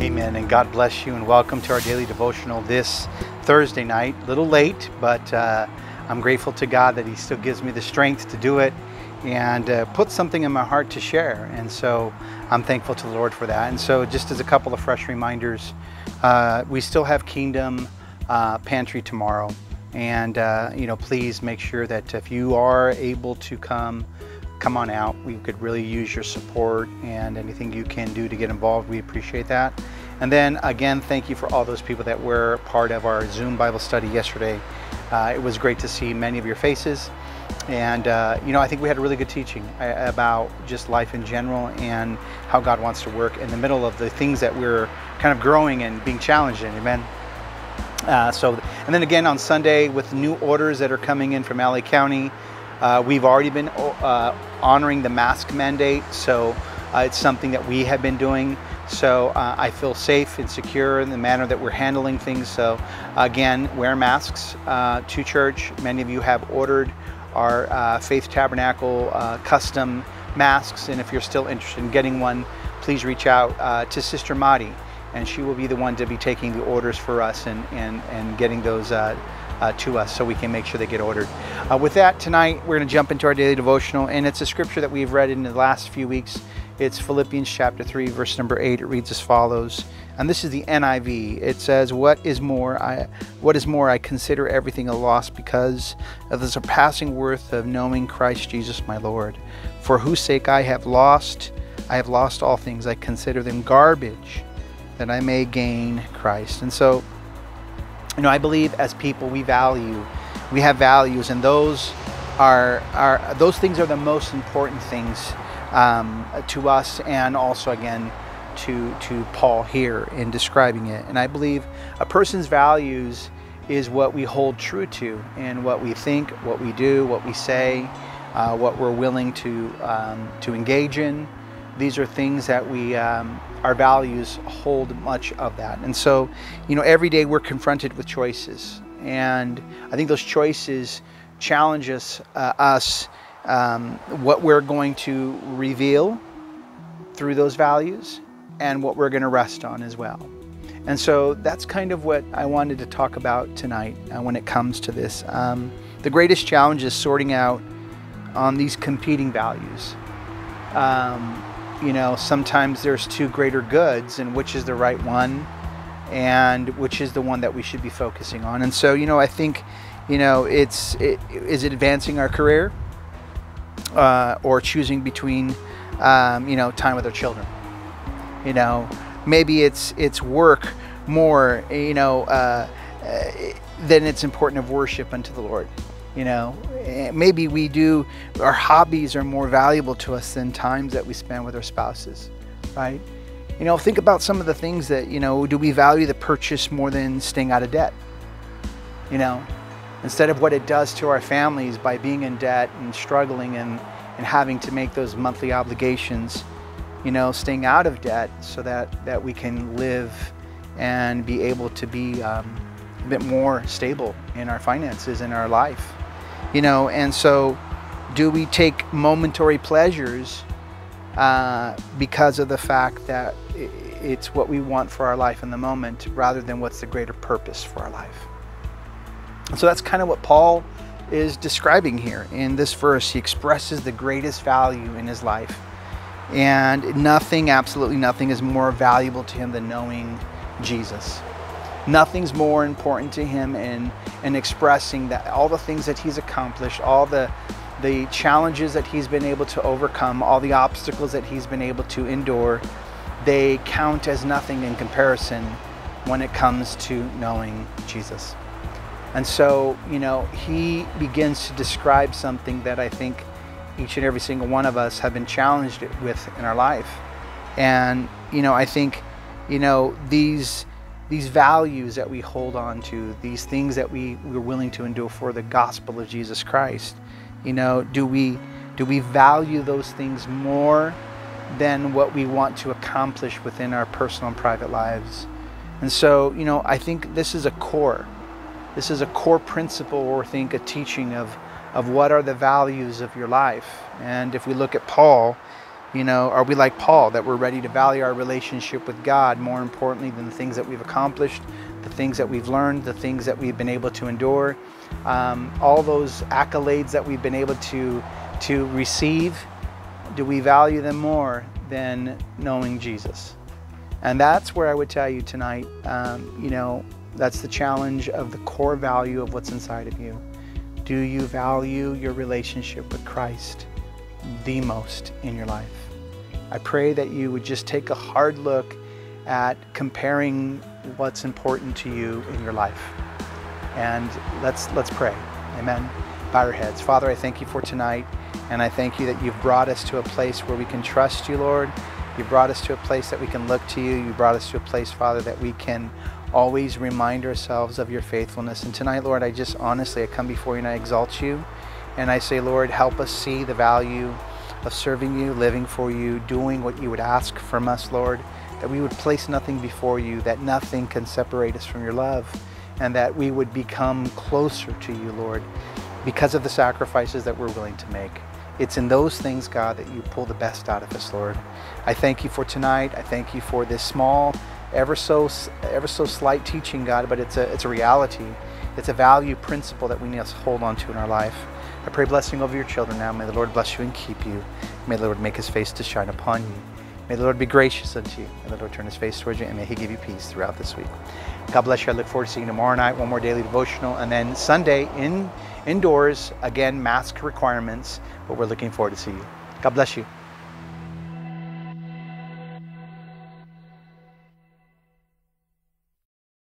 Amen. And God bless you and welcome to our daily devotional this Thursday night. A little late, but uh, I'm grateful to God that He still gives me the strength to do it and uh, put something in my heart to share. And so I'm thankful to the Lord for that. And so, just as a couple of fresh reminders, uh, we still have Kingdom uh, Pantry tomorrow. And, uh, you know, please make sure that if you are able to come, come on out. We could really use your support and anything you can do to get involved. We appreciate that. And then again, thank you for all those people that were part of our Zoom Bible study yesterday. Uh, it was great to see many of your faces. And, uh, you know, I think we had a really good teaching uh, about just life in general and how God wants to work in the middle of the things that we're kind of growing and being challenged in. Amen. Uh, so, and then again on Sunday with new orders that are coming in from LA County, uh, we've already been uh, honoring the mask mandate, so uh, it's something that we have been doing. So uh, I feel safe and secure in the manner that we're handling things. So again, wear masks uh, to church. Many of you have ordered our Faith Tabernacle custom masks, and if you're still interested in getting one, please reach out to Sister Madi and she will be the one to be taking the orders for us and, and, and getting those uh, to us so we can make sure they get ordered. Uh, with that, tonight we're going to jump into our daily devotional, and it's a scripture that we've read in the last few weeks. It's Philippians chapter 3, verse number 8. It reads as follows, and this is the NIV. It says, "What is more, I what is more, I consider everything a loss because of the surpassing worth of knowing Christ Jesus my Lord, for whose sake I have lost, I have lost all things. I consider them garbage, that I may gain Christ." And so you know, I believe as people we value, we have values, and those are are those things are the most important things um, to us, and also again to to Paul here in describing it. And I believe a person's values is what we hold true to, and what we think, what we do, what we say, uh, what we're willing to um, to engage in. These are things that we um, our values hold much of that. And so, you know, every day we're confronted with choices. And I think those choices challenge us, uh, us um, what we're going to reveal through those values and what we're going to rest on as well. And so that's kind of what I wanted to talk about tonight uh, when it comes to this. Um, the greatest challenge is sorting out on these competing values. Um, you know, sometimes there's two greater goods, and which is the right one, and which is the one that we should be focusing on. And so, you know, I think, you know, it's it, is it advancing our career, uh, or choosing between, um, you know, time with our children. You know, maybe it's it's work more, you know, uh, uh, then it's important of worship unto the Lord. You know, eh, maybe we do, our hobbies are more valuable to us than times that we spend with our spouses, right? You know, think about some of the things that, you know, do we value the purchase more than staying out of debt? You know, instead of what it does to our families by being in debt and struggling and, and having to make those monthly obligations, you know, staying out of debt so that, that we can live and be able to be um, a bit more stable in our finances in our life you know and so do we take momentary pleasures uh, because of the fact that it's what we want for our life in the moment rather than what's the greater purpose for our life? So that's kind of what paul is describing here. In this verse he expresses the greatest value in his life and nothing absolutely nothing is more valuable to him than knowing jesus nothing's more important to him in, in expressing that all the things that he's accomplished, all the the challenges that he's been able to overcome, all the obstacles that he's been able to endure, they count as nothing in comparison when it comes to knowing Jesus. And so, you know, he begins to describe something that I think each and every single one of us have been challenged with in our life. And, you know, I think, you know, these these values that we hold on to, these things that we, we're willing to endure for the gospel of Jesus Christ. You know, do we do we value those things more than what we want to accomplish within our personal and private lives? And so, you know, I think this is a core. This is a core principle or I think a teaching of of what are the values of your life. And if we look at Paul, you know, are we like Paul that we're ready to value our relationship with God more importantly than the things that we've accomplished, the things that we've learned, the things that we've been able to endure, um, all those accolades that we've been able to to receive? Do we value them more than knowing Jesus? And that's where I would tell you tonight. Um, you know, that's the challenge of the core value of what's inside of you. Do you value your relationship with Christ the most in your life? I pray that you would just take a hard look at comparing what's important to you in your life. And let's let's pray. Amen. Bow your heads. Father, I thank you for tonight, and I thank you that you've brought us to a place where we can trust you, Lord. You brought us to a place that we can look to you. You brought us to a place, Father, that we can always remind ourselves of your faithfulness. And tonight, Lord, I just honestly, I come before you and I exalt you. And I say, Lord, help us see the value of serving you, living for you, doing what you would ask from us, Lord. That we would place nothing before you, that nothing can separate us from your love, and that we would become closer to you, Lord, because of the sacrifices that we're willing to make. It's in those things, God, that you pull the best out of us, Lord. I thank you for tonight. I thank you for this small ever so ever so slight teaching, God, but it's a it's a reality. It's a value principle that we need to hold on to in our life. I pray blessing over your children now. May the Lord bless you and keep you. May the Lord make his face to shine upon you. May the Lord be gracious unto you. May the Lord turn his face towards you and may he give you peace throughout this week. God bless you. I look forward to seeing you tomorrow night, one more daily devotional, and then Sunday in indoors, again, mask requirements, but we're looking forward to see you. God bless you.